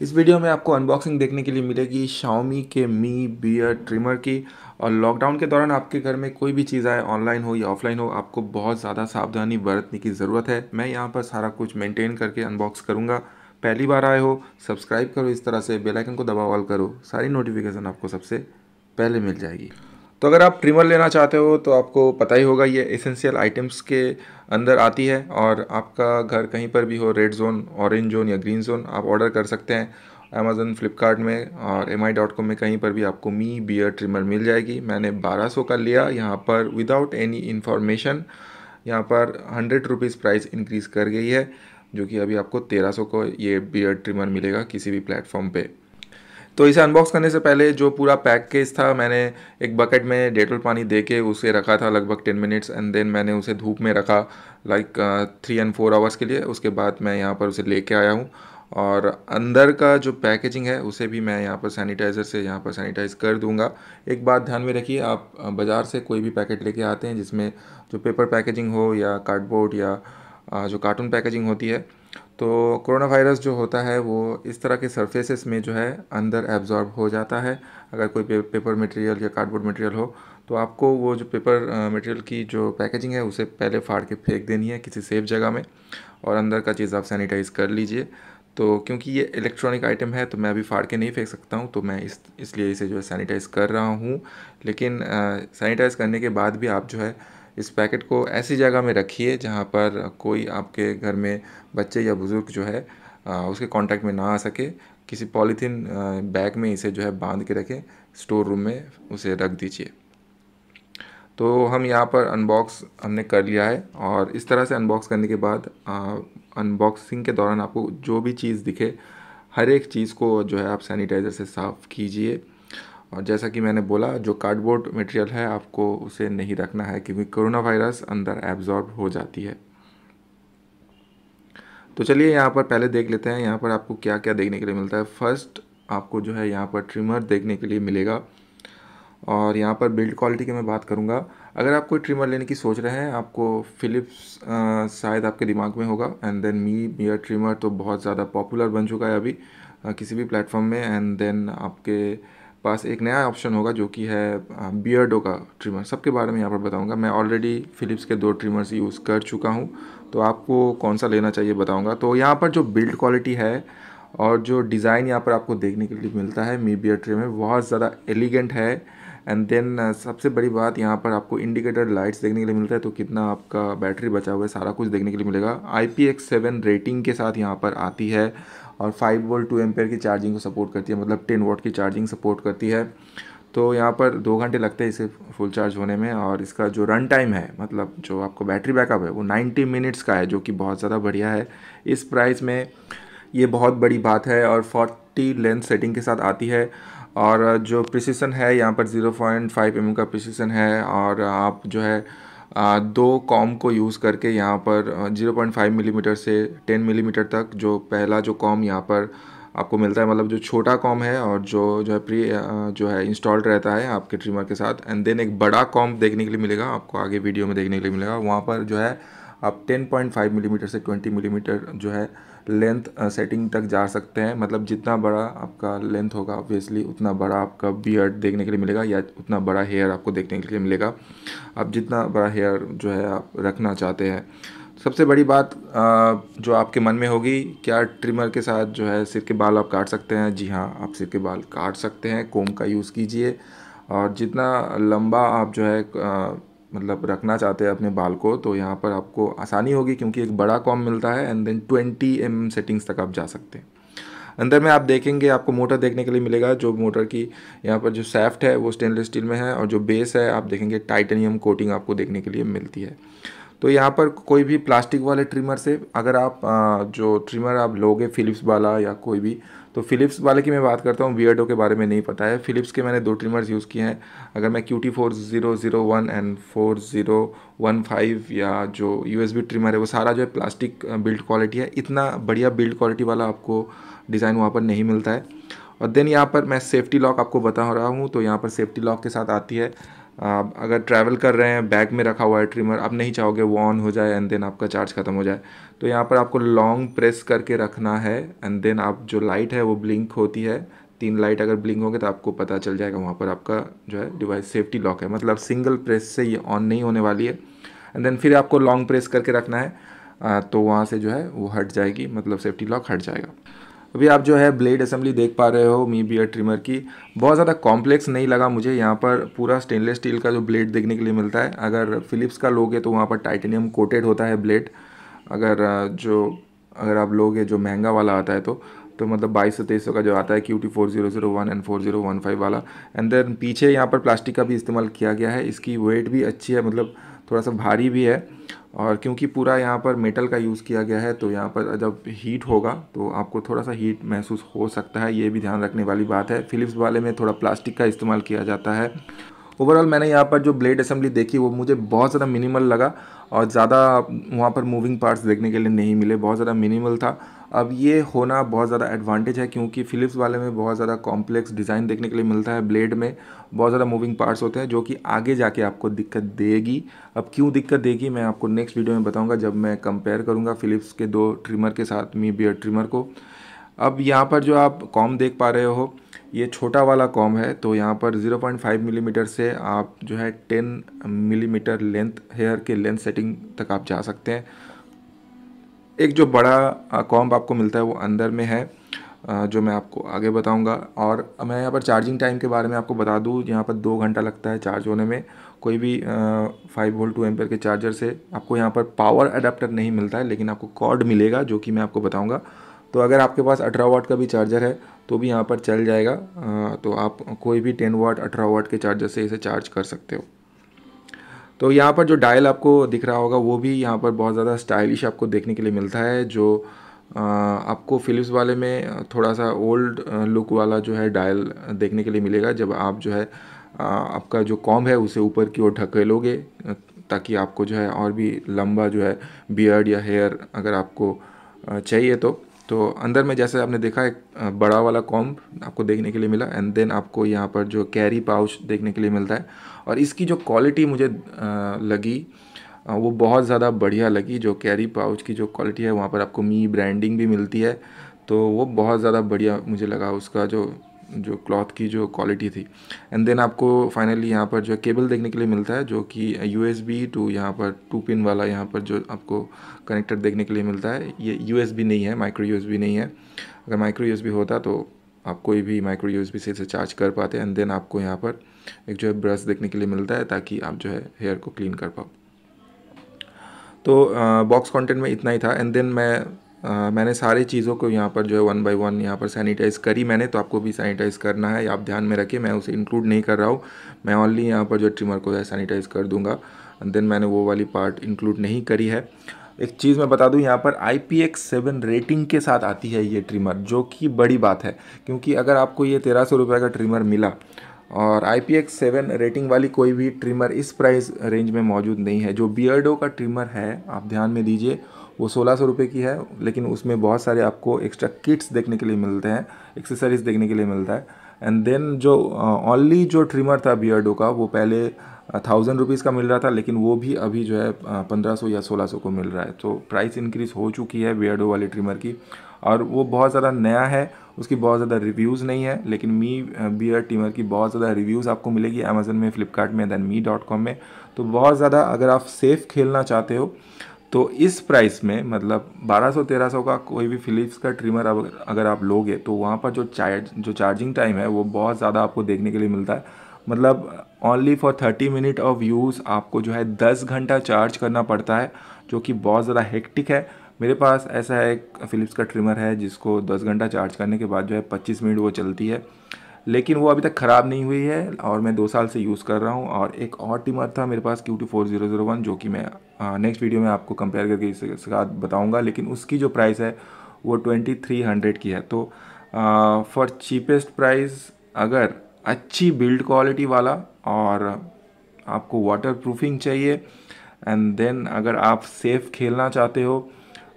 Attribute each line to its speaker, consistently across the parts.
Speaker 1: इस वीडियो में आपको अनबॉक्सिंग देखने के लिए मिलेगी शाओमी के मी बियर ट्रिमर की। और लॉकडाउन के दौरान आपके घर में कोई भी चीज़ आए ऑनलाइन हो या ऑफलाइन हो, आपको बहुत ज़्यादा सावधानी बरतने की ज़रूरत है। मैं यहाँ पर सारा कुछ मेंटेन करके अनबॉक्स करूँगा। पहली बार आए हो सब्सक्राइब करो, इस तरह से बेलाइकन को दबा ऑल करो। सारी नोटिफिकेशन आपको सबसे पहले मिल जाएगी। तो अगर आप ट्रिमर लेना चाहते हो तो आपको पता ही होगा ये एसेंशियल आइटम्स के अंदर आती है और आपका घर कहीं पर भी हो रेड जोन ऑरेंज जोन या ग्रीन जोन आप ऑर्डर कर सकते हैं अमेज़न फ्लिपकार्ट में और एम आई डॉट कॉम में कहीं पर भी आपको मी बियर ट्रिमर मिल जाएगी। मैंने 1200 का लिया यहाँ पर विदाउट एनी इन्फॉर्मेशन यहाँ पर हंड्रेड रुपीज़ प्राइस इंक्रीज़ कर गई है, जो कि अभी आपको 1300 को ये बियर ट्रिमर मिलेगा किसी भी प्लेटफॉर्म पे। तो इसे अनबॉक्स करने से पहले जो पूरा पैक केस था, मैंने एक बकेट में डेटल पानी दे के उसे रखा था लगभग टेन मिनट्स एंड देन मैंने उसे धूप में रखा like three and four hours के लिए। उसके बाद मैं यहाँ पर उसे लेके आया हूँ और अंदर का जो पैकेजिंग है, उसे भी मैं यहाँ पर सैनिटाइज़र से यहाँ पर सैनिटाइज़ कर दूँगा। एक बात ध्यान में रखिए, आप बाज़ार से कोई भी पैकेट लेके आते हैं जिसमें जो पेपर पैकेजिंग हो या कार्डबोर्ड या जो कार्टून पैकेजिंग होती है तो कोरोना वायरस जो होता है, वो इस तरह के सरफेसेस में जो है अंदर एब्जॉर्ब हो जाता है। अगर कोई पेपर मटेरियल या कार्डबोर्ड मटेरियल हो तो आपको वो जो पेपर मटेरियल की जो पैकेजिंग है, उसे पहले फाड़ के फेंक देनी है किसी सेफ़ जगह में और अंदर का चीज़ आप सैनिटाइज़ कर लीजिए। तो क्योंकि ये इलेक्ट्रॉनिक आइटम है तो मैं अभी फाड़ के नहीं फेंक सकता हूँ तो मैं इस, इसलिए इसे जो है सैनिटाइज़ कर रहा हूँ। लेकिन सैनिटाइज़ करने के बाद भी आप जो है इस पैकेट को ऐसी जगह में रखिए जहाँ पर कोई आपके घर में बच्चे या बुज़ुर्ग जो है उसके कांटेक्ट में ना आ सके। किसी पॉलीथीन बैग में इसे जो है बाँध के रखें स्टोर रूम में उसे रख दीजिए। तो हम यहाँ पर अनबॉक्स हमने कर लिया है और इस तरह से अनबॉक्स करने के बाद अनबॉक्सिंग के दौरान आपको जो भी चीज़ दिखे, हर एक चीज़ को जो है आप सैनिटाइज़र से साफ़ कीजिए। और जैसा कि मैंने बोला जो कार्डबोर्ड मटेरियल है आपको उसे नहीं रखना है क्योंकि कोरोना वायरस अंदर एब्जॉर्ब हो जाती है। तो चलिए यहाँ पर पहले देख लेते हैं यहाँ पर आपको क्या क्या देखने के लिए मिलता है। फ़र्स्ट आपको जो है यहाँ पर ट्रिमर देखने के लिए मिलेगा। और यहाँ पर बिल्ड क्वालिटी की मैं बात करूँगा। अगर आप कोई ट्रिमर लेने की सोच रहे हैं आपको फ़िलिप्स शायद आपके दिमाग में होगा। एंड देन मी मियर ट्रिमर तो बहुत ज़्यादा पॉपुलर बन चुका है अभी आ, किसी भी प्लेटफॉर्म में। एंड देन आपके पास एक नया ऑप्शन होगा जो कि है बियर्डो का ट्रिमर सबके बारे में यहाँ पर बताऊँगा। मैं ऑलरेडी फ़िलिप्स के दो ट्रिमर्स यूज़ कर चुका हूँ। तो आपको कौन सा लेना चाहिए बताऊँगा। तो यहाँ पर जो बिल्ड क्वालिटी है और जो डिज़ाइन यहाँ पर आपको देखने के लिए मिलता है मी बियर ट्रिमर बहुत ज़्यादा एलिगेंट है। एंड देन सबसे बड़ी बात यहाँ पर आपको इंडिकेटर लाइट्स देखने के लिए मिलता है। तो कितना आपका बैटरी बचा हुआ है, सारा कुछ देखने के लिए मिलेगा। I P X seven rating के साथ यहाँ पर आती है। और फाइव वोल्ट टू एम्पेयर की चार्जिंग को सपोर्ट करती है मतलब टेन वोल्ट की चार्जिंग सपोर्ट करती है। तो यहाँ पर दो घंटे लगते हैं इसे फुल चार्ज होने में और इसका जो रन टाइम है मतलब जो आपको बैटरी बैकअप है, वो 90 मिनट्स का है, जो कि बहुत ज़्यादा बढ़िया है। इस प्राइस में ये बहुत बड़ी बात है और 40 लेंथ सेटिंग के साथ आती है और जो प्रिसीसन है, यहाँ पर 0.5 पॉइंट mm का प्रिसीसन है और आप जो है दो कॉम को यूज़ करके यहाँ पर 0.5 मिलीमीटर mm से 10 मिलीमीटर mm तक जो पहला जो कॉम यहाँ पर आपको मिलता है मतलब जो छोटा कॉम है और जो जो है प्री जो है इंस्टॉल्ड रहता है आपके ट्रिमर के साथ। एंड देन एक बड़ा कॉम देखने के लिए मिलेगा, आपको आगे वीडियो में देखने के लिए मिलेगा। वहाँ पर जो है आप 10.5 मिलीमीटर mm से 20 मिलीमीटर जो है लेंथ सेटिंग तक जा सकते हैं। मतलब जितना बड़ा आपका लेंथ होगा ऑब्वियसली उतना बड़ा आपका बियर्ड देखने के लिए मिलेगा या उतना बड़ा हेयर आपको देखने के लिए मिलेगा। आप जितना बड़ा हेयर जो है आप रखना चाहते हैं। सबसे बड़ी बात जो आपके मन में होगी, क्या ट्रिमर के साथ जो है सिर के बाल आप काट सकते हैं? जी हाँ आप सिर के बाल काट सकते हैं कोम का यूज़ कीजिए। और जितना लंबा आप जो है मतलब रखना चाहते हैं अपने बाल को तो यहाँ पर आपको आसानी होगी क्योंकि एक बड़ा कॉम मिलता है and then twenty M settings तक आप जा सकते हैं। अंदर में आप देखेंगे, आपको मोटर देखने के लिए मिलेगा जो मोटर की यहाँ पर जो सैफ्ट है, वो स्टेनलेस स्टील में है और जो बेस है, आप देखेंगे टाइटेनियम कोटिंग आपको देखने के लिए मिलती है। तो यहाँ पर कोई भी प्लास्टिक वाले ट्रिमर से अगर आप जो ट्रिमर आप लोगे फिलिप्स वाला या कोई भी तो फ़िलिप्स वाले की मैं बात करता हूँ बियर्डो के बारे में नहीं पता है। फ़िलिप्स के मैंने दो ट्रिमर्स यूज़ किए हैं। अगर मैं Q T four zero zero one and four zero one five या जो यू एस बी ट्रिमर है, वो सारा जो है प्लास्टिक बिल्ड क्वालिटी है। इतना बढ़िया बिल्ड क्वालिटी वाला आपको डिज़ाइन वहाँ पर नहीं मिलता है। और देन यहाँ पर मैं सेफ्टी लॉक आपको बता रहा हूँ तो यहाँ पर सेफ्टी लॉक के साथ आती है। आप अगर ट्रैवल कर रहे हैं बैग में रखा हुआ है ट्रिमर आप नहीं चाहोगे वो ऑन हो जाए एंड देन आपका चार्ज ख़त्म हो जाए तो यहाँ पर आपको लॉन्ग प्रेस करके रखना है एंड देन आप जो लाइट है वो ब्लिंक होती है। तीन लाइट अगर ब्लिंक होंगे तो आपको पता चल जाएगा वहाँ पर आपका जो है डिवाइस सेफ्टी लॉक है। मतलब सिंगल प्रेस से ये ऑन नहीं होने वाली है। एंड देन फिर आपको लॉन्ग प्रेस करके रखना है तो वहाँ से जो है वो हट जाएगी मतलब सेफ्टी लॉक हट जाएगा। अभी आप जो है ब्लेड असेंबली देख पा रहे हो मी बियर ट्रिमर की। बहुत ज़्यादा कॉम्प्लेक्स नहीं लगा मुझे यहाँ पर पूरा स्टेनलेस स्टील का जो ब्लेड देखने के लिए मिलता है। अगर फिलिप्स का लोगे तो वहाँ पर टाइटेनियम कोटेड होता है ब्लेड अगर जो, अगर आप लोगे जो महँगा वाला आता है तो तो मतलब बाईस सौ तेईस सौ का जो आता है Q T four zero zero one and four zero one five वाला। एंड देन पीछे यहाँ पर प्लास्टिक का भी इस्तेमाल किया गया है। इसकी वेट भी अच्छी है मतलब थोड़ा सा भारी भी है। और क्योंकि पूरा यहाँ पर मेटल का यूज़ किया गया है तो यहाँ पर जब हीट होगा तो आपको थोड़ा सा हीट महसूस हो सकता है, ये भी ध्यान रखने वाली बात है। फिलिप्स वाले में थोड़ा प्लास्टिक का इस्तेमाल किया जाता है। ओवरऑल मैंने यहाँ पर जो ब्लेड असेंबली देखी, वो मुझे बहुत ज़्यादा मिनिमल लगा और ज़्यादा वहाँ पर मूविंग पार्ट्स देखने के लिए नहीं मिले, बहुत ज़्यादा मिनिमल था। अब ये होना बहुत ज़्यादा एडवांटेज है क्योंकि फ़िलिप्स वाले में बहुत ज़्यादा कॉम्प्लेक्स डिज़ाइन देखने के लिए मिलता है। ब्लेड में बहुत ज़्यादा मूविंग पार्ट्स होते हैं जो कि आगे जाके आपको दिक्कत देगी। अब क्यों दिक्कत देगी मैं आपको नेक्स्ट वीडियो में बताऊँगा जब मैं कंपेयर करूँगा फ़िलिप्स के दो ट्रिमर के साथ मी बियर ट्रिमर को। अब यहाँ पर जो आप कॉम देख पा रहे हो, ये छोटा वाला कॉम है तो यहाँ पर 0.5 मिलीमीटर mm से आप जो है 10 मिलीमीटर लेंथ हेयर के लेंथ सेटिंग तक आप जा सकते हैं। एक जो बड़ा कॉम्ब आपको मिलता है वो अंदर में है जो मैं आपको आगे बताऊँगा। और मैं यहाँ पर चार्जिंग टाइम के बारे में आपको बता दूँ, यहाँ पर दो घंटा लगता है चार्ज होने में। कोई भी फाइव वोल्ट टू एम्पेयर के चार्जर से आपको यहाँ पर पावर अडेप्टर नहीं मिलता है, लेकिन आपको कॉर्ड मिलेगा, जो कि मैं आपको बताऊँगा। तो अगर आपके पास अठारह वाट का भी चार्जर है तो भी यहाँ पर चल जाएगा तो आप कोई भी टेन वाट अठारह वाट के चार्जर से इसे चार्ज कर सकते हो। तो यहाँ पर जो डायल आपको दिख रहा होगा, वो भी यहाँ पर बहुत ज़्यादा स्टाइलिश आपको देखने के लिए मिलता है, जो आपको फिलिप्स वाले में थोड़ा सा ओल्ड लुक वाला जो है डायल देखने के लिए मिलेगा, जब आप जो है आपका जो कॉम है उसे ऊपर की ओर ढकेलोगे ताकि आपको जो है और भी लंबा जो है बियर्ड या हेयर अगर आपको चाहिए तो। तो अंदर में जैसे आपने देखा, एक बड़ा वाला कॉम्ब आपको देखने के लिए मिला एंड देन आपको यहाँ पर जो कैरी पाउच देखने के लिए मिलता है। और इसकी जो क्वालिटी मुझे लगी वो बहुत ज़्यादा बढ़िया लगी, जो कैरी पाउच की जो क्वालिटी है, वहाँ पर आपको मी ब्रांडिंग भी मिलती है तो वो बहुत ज़्यादा बढ़िया मुझे लगा उसका जो जो क्लॉथ की जो क्वालिटी थी। एंड देन आपको फाइनली यहाँ पर जो केबल देखने के लिए मिलता है, जो कि यू एस बी टू यहाँ पर टू पिन वाला यहाँ पर जो आपको कनेक्टर देखने के लिए मिलता है। ये यू एस बी नहीं है माइक्रो यू एस बी नहीं है। अगर माइक्रो यू एस बी होता तो आप कोई भी माइक्रो यू एस बी से चार्ज कर पाते एंड देन आपको यहाँ पर एक जो है ब्रश देखने के लिए मिलता है ताकि आप जो है हेयर को क्लीन कर पाओ। तो बॉक्स कंटेंट में इतना ही था। एंड देन मैं आ, मैंने सारी चीज़ों को यहाँ पर जो है वन बाय वन यहाँ पर सैनिटाइज़ करी मैंने तो आपको भी सैनिटाइज़ करना है। आप ध्यान में रखिए मैं उसे इंक्लूड नहीं कर रहा हूँ। मैं ओनली यहाँ पर जो ट्रिमर को है सैनिटाइज़ कर दूँगा। एंड देन मैंने वो वाली पार्ट इंक्लूड नहीं करी है। एक चीज़ मैं बता दूँ यहाँ पर I P X seven rating के साथ आती है ये ट्रिमर जो कि बड़ी बात है। क्योंकि अगर आपको ये तेरह सौ रुपये का ट्रिमर मिला और I P X seven rating वाली कोई भी ट्रिमर इस प्राइस रेंज में मौजूद नहीं है। जो बियर्डो का ट्रिमर है आप ध्यान में दीजिए वो सोलह सौ रुपये की है लेकिन उसमें बहुत सारे आपको एक्स्ट्रा किट्स देखने के लिए मिलते हैं एक्सेसरीज देखने के लिए मिलता है। एंड देन जो ओनली uh, जो ट्रिमर था बियर्डो का वो पहले थाउज़ेंड रुपीज़ का मिल रहा था लेकिन वो भी अभी जो है पंद्रह सौ या सोलह सौ को मिल रहा है। तो प्राइस इंक्रीज़ हो चुकी है बियर्डो वाले ट्रिमर की। और वो बहुत ज़्यादा नया है उसकी बहुत ज़्यादा रिव्यूज़ नहीं है, लेकिन मी बियर ट्रिमर की बहुत ज़्यादा रिव्यूज़ आपको मिलेगी अमेजन में फ्लिपकार्ट में दैन मी डॉट कॉम में। तो बहुत ज़्यादा अगर आप सेफ़ खेलना चाहते हो तो इस प्राइस में मतलब 1200 1300 का कोई भी फिलिप्स का ट्रिमर अगर अगर आप लोगे तो वहाँ पर जो चार्ज जो चार्जिंग टाइम है, वो बहुत ज़्यादा आपको देखने के लिए मिलता है। मतलब only for thirty minute of use आपको जो है दस घंटा चार्ज करना पड़ता है, जो कि बहुत ज़्यादा हेक्टिक है। मेरे पास ऐसा है, एक फ़िलिप्स का ट्रिमर है, जिसको दस घंटा चार्ज करने के बाद जो है पच्चीस मिनट वो चलती है। लेकिन वो अभी तक ख़राब नहीं हुई है और मैं दो साल से यूज़ कर रहा हूँ और एक और ट्रिमर था मेरे पास Q two four zero zero one जो कि मैं नेक्स्ट वीडियो में आपको कंपेयर करके इसके साथ बताऊँगा। लेकिन उसकी जो प्राइस है, वो ट्वेंटी थ्री हंड्रेड की है। तो फॉर चीपेस्ट प्राइस अगर अच्छी बिल्ड क्वालिटी वाला और आपको वाटर प्रूफिंग चाहिए एंड देन अगर आप सेफ़ खेलना चाहते हो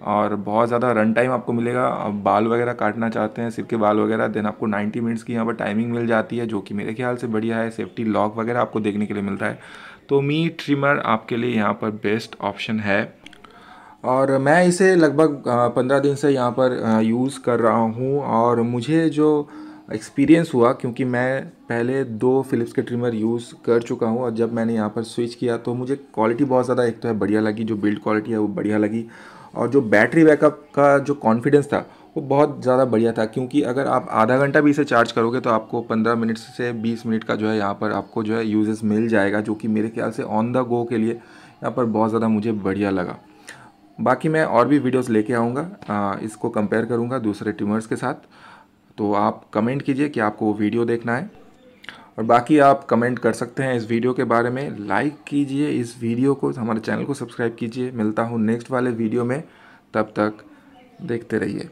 Speaker 1: और बहुत ज़्यादा रन टाइम आपको मिलेगा। अब बाल वगैरह काटना चाहते हैं, सिर के बाल वगैरह देन आपको 90 मिनट्स की यहाँ पर टाइमिंग मिल जाती है, जो कि मेरे ख्याल से बढ़िया है। सेफ्टी लॉक वगैरह आपको देखने के लिए मिलता है। तो मी ट्रिमर आपके लिए यहाँ पर बेस्ट ऑप्शन है। और मैं इसे लगभग पंद्रह दिन से यहाँ पर यूज़ कर रहा हूँ। और मुझे जो एक्सपीरियंस हुआ, क्योंकि मैं पहले दो फ़िलिप्स के ट्रिमर यूज़ कर चुका हूँ और जब मैंने यहाँ पर स्विच किया तो मुझे क्वालिटी बहुत ज़्यादा एक तो है, बढ़िया लगी। जो बिल्ड क्वालिटी है, वो बढ़िया लगी। और जो बैटरी बैकअप का जो कॉन्फिडेंस था, वो बहुत ज़्यादा बढ़िया था। क्योंकि अगर आप आधा घंटा भी इसे चार्ज करोगे तो आपको पंद्रह मिनट से बीस मिनट का जो है यहाँ पर आपको जो है यूजेस मिल जाएगा, जो कि मेरे ख्याल से ऑन द गो के लिए यहाँ पर बहुत ज़्यादा मुझे बढ़िया लगा। बाकी मैं और भी वीडियोस लेके आऊँगा इसको कंपेयर करूँगा दूसरे ट्यूमर्स के साथ। तो आप कमेंट कीजिए कि आपको वो वीडियो देखना है। और बाकी आप कमेंट कर सकते हैं इस वीडियो के बारे में। लाइक कीजिए इस वीडियो को, हमारे चैनल को सब्सक्राइब कीजिए। मिलता हूँ नेक्स्ट वाले वीडियो में। तब तक देखते रहिए।